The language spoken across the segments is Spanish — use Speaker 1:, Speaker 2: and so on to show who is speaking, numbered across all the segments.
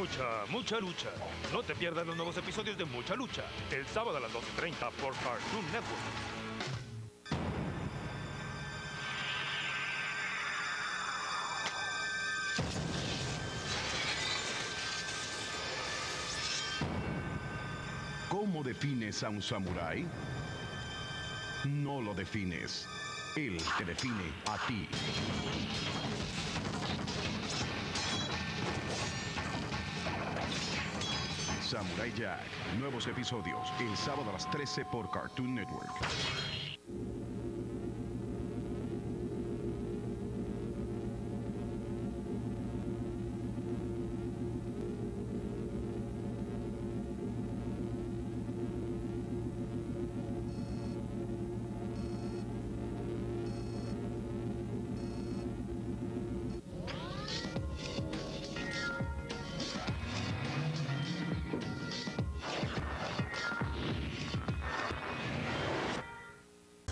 Speaker 1: Mucha, mucha lucha. No te pierdas los nuevos episodios de Mucha Lucha. El sábado a las 12.30 por Cartoon Network.
Speaker 2: ¿Cómo defines a un samurái? No lo defines. Él te define a ti. Samurai Jack. Nuevos episodios el sábado a las 13 por Cartoon Network.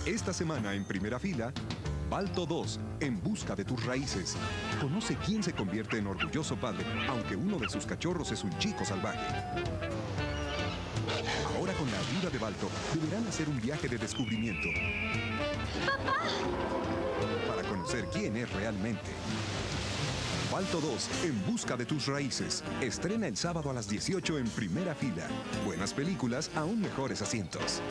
Speaker 3: Esta semana en primera fila, Balto 2, en busca de tus raíces. Conoce quién se convierte en orgulloso padre, aunque uno de sus cachorros es un chico salvaje. Ahora con la ayuda de Balto, deberán hacer un viaje de descubrimiento. Para conocer quién es realmente. Balto 2, en busca de tus raíces. Estrena el sábado a las 18 en primera fila. Buenas películas, aún mejores asientos.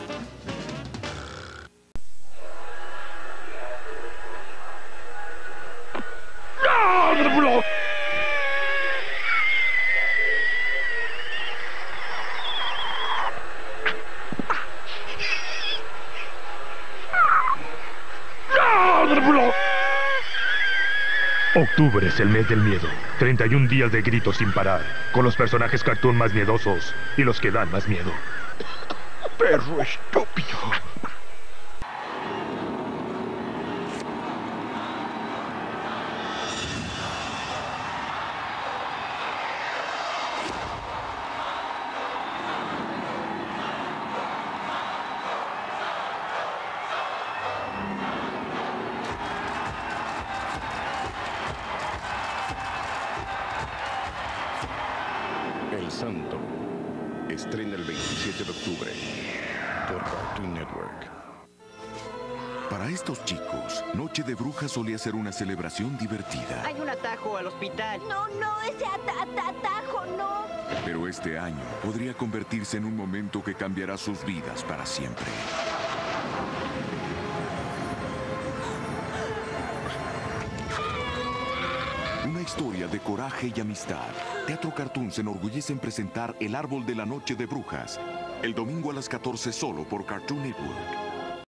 Speaker 1: Octubre es el mes del miedo. 31 días de gritos sin parar, con los personajes cartoon más miedosos y los que dan más miedo.
Speaker 4: Perro estúpido.
Speaker 2: Santo. Estrena el 27 de octubre por Cartoon Network.
Speaker 5: Para estos chicos, Noche de Brujas solía ser una celebración divertida.
Speaker 6: Hay un atajo al hospital.
Speaker 7: No, no, ese ata- ata- atajo, no.
Speaker 5: Pero este año podría convertirse en un momento que cambiará sus vidas para siempre. Historia de coraje y amistad. Teatro Cartoon se enorgullece en presentar El Árbol de la Noche de Brujas. El domingo a las 14 solo por Cartoon Network.